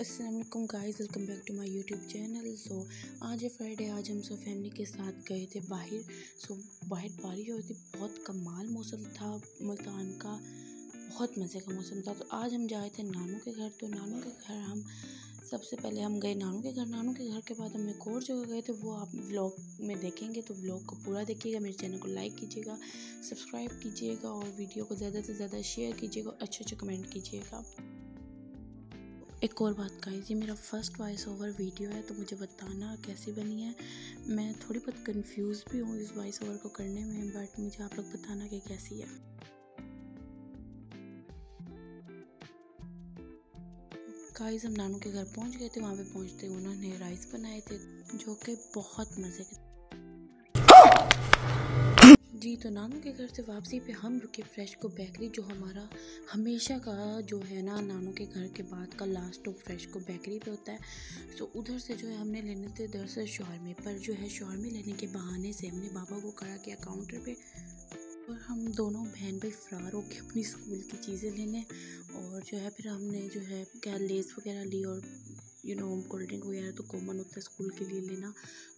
Aslam guys welcome back to my YouTube channel so आज है Friday आज हम सब फैमिली के साथ गए थे बाहर। सो बाहर बारिश हो रही थी, बहुत कमाल मौसम था, मुल्तान का बहुत मज़े का मौसम था। तो आज हम जाए थे नानू के घर तो नानू के घर हम सबसे पहले हम गए नानू के घर। नानू के घर के बाद हम एक और जगह गए थे, वो आप व्लॉग में देखेंगे तो व्लॉग को पूरा देखिएगा। मेरे चैनल को लाइक कीजिएगा सब्सक्राइब कीजिएगा और वीडियो को ज़्यादा से ज़्यादा शेयर कीजिएगा अच्छे अच्छे कमेंट कीजिएगा। एक और बात गाइस ये मेरा फ़र्स्ट वॉइस ओवर वीडियो है तो मुझे बताना कैसी बनी है। मैं थोड़ी बहुत कंफ्यूज भी हूँ इस वॉइस ओवर को करने में बट मुझे आप लोग बताना कि कैसी है। गाइस हम नानू के घर पहुँच गए थे, वहाँ पे पहुँचते उन्होंने राइस बनाए थे, जो कि बहुत मज़े के जी तो नानू के घर से वापसी पे हम रुके फ्रेश को बेकरी, जो हमारा हमेशा का जो है ना, नानू के घर के बाद का लास्ट स्टॉप फ्रेश को बेकरी पे होता है। सो उधर से जो है हमने लेने थे दरअसल शॉर्मे, पर जो है शॉर्मे लेने के बहाने से हमने बाबा को खड़ा किया काउंटर पे। और हम दोनों बहन भाई फ़रार होके अपनी स्कूल की चीज़ें लेने और जो है फिर हमने जो है क्या लेस वगैरह ली और यू नो कोल्ड ड्रिंक वगैरह तो कॉमन होता है स्कूल के लिए लेना।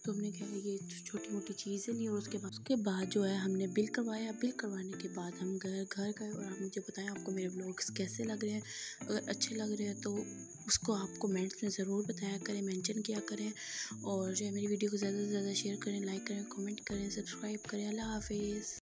तो हमने क्या ये छोटी मोटी चीज़ें ली और उसके बाद उसके बाद जो है हमने बिल करवाया। बिल करवाने के बाद हम घर घर गए और आप मुझे बताएँ आपको मेरे ब्लॉग्स कैसे लग रहे हैं। अगर अच्छे लग रहे हैं तो उसको आप कमेंट्स में ज़रूर बताया करें मेंशन किया करें। और जो है मेरी वीडियो को ज़्यादा से ज़्यादा शेयर करें लाइक करें कमेंट करें सब्सक्राइब करें। अल्लाह हाफिज़।